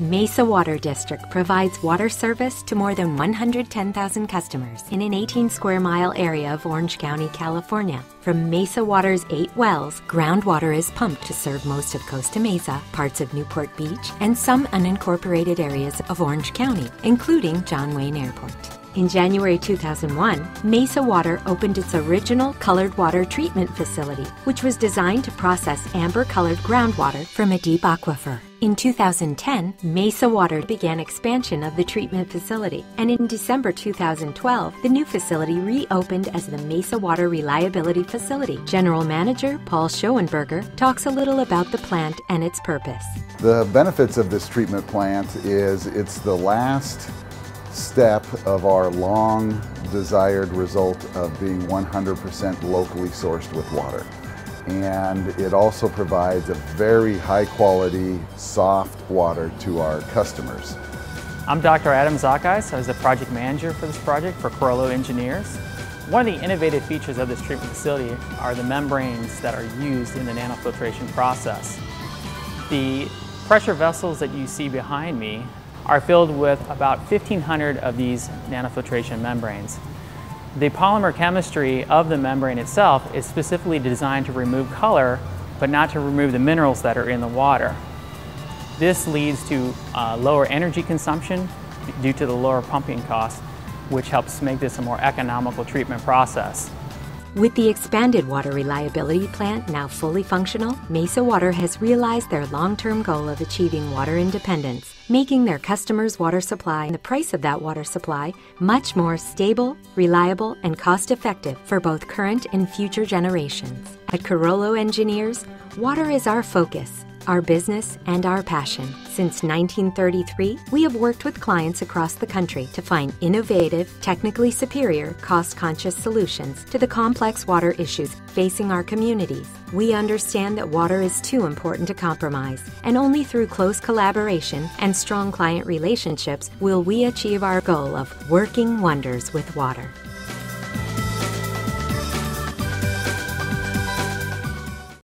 Mesa Water District provides water service to more than 110,000 customers in an 18 square mile area of Orange County, California. From Mesa Water's eight wells, groundwater is pumped to serve most of Costa Mesa, parts of Newport Beach, and some unincorporated areas of Orange County, including John Wayne Airport. In January 2001, Mesa Water opened its original colored water treatment facility, which was designed to process amber colored groundwater from a deep aquifer. In 2010, Mesa Water began expansion of the treatment facility, and in December 2012, the new facility reopened as the Mesa Water Reliability Facility. General Manager Paul Shoenberger talks a little about the plant and its purpose. The benefits of this treatment plant is it's the last step of our long desired result of being 100% locally sourced with water. And it also provides a very high quality, soft water to our customers. I'm Dr. Adam Zacheis. I was the project manager for this project for Carollo Engineers. One of the innovative features of this treatment facility are the membranes that are used in the nanofiltration process. The pressure vessels that you see behind me are filled with about 1,500 of these nanofiltration membranes. The polymer chemistry of the membrane itself is specifically designed to remove color, but not to remove the minerals that are in the water. This leads to uh, lower energy consumption due to the lower pumping costs, which helps make this a more economical treatment process. With the expanded water reliability plant now fully functional, Mesa Water has realized their long term goal of achieving water independence, making their customers' water supply and the price of that water supply much more stable, reliable, and cost effective for both current and future generations. At Carollo Engineers, water is our focus our business, and our passion. Since 1933, we have worked with clients across the country to find innovative, technically superior, cost conscious solutions to the complex water issues facing our communities. We understand that water is too important to compromise, and only through close collaboration and strong client relationships will we achieve our goal of working wonders with water.